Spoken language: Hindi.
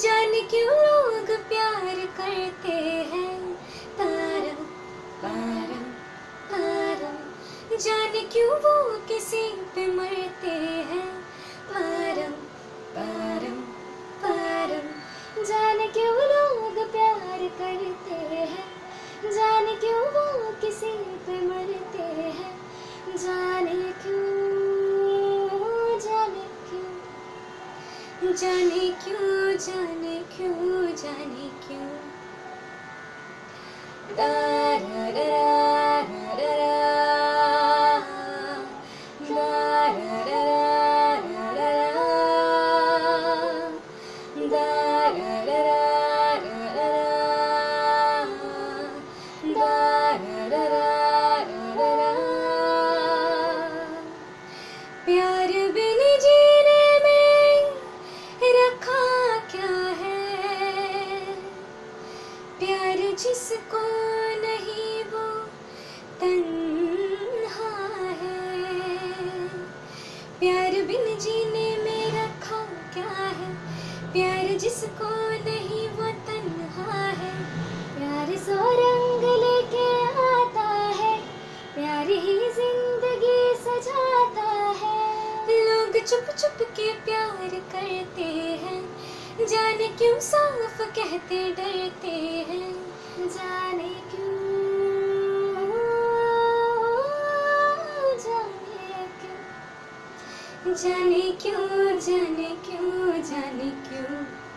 जाने क्यों लोग प्यार करते हैं? तारम पारम पारम जाने क्यों वो किसी पे मरते हैं? पारम पारम पारम जाने क्यों लोग प्यार करते हैं? जाने क्यों वो किसी पे मरते हैं? जाने क्यों जाने क्यों जाने क्यों? प्यार जिसको नहीं वो तन्हा है। प्यार बिन जीने में रखा क्या है? प्यार जिसको नहीं वो तन्हा है। प्यार सो रंग लेके आता है। प्यार ही ज़िंदगी सजाता है। लोग चुप चुप के प्यार करते हैं। जाने क्यों साफ़ कहते डरते हैं? जाने क्यों? जाने क्यों जाने क्यों जाने क्यों? जाने क्यों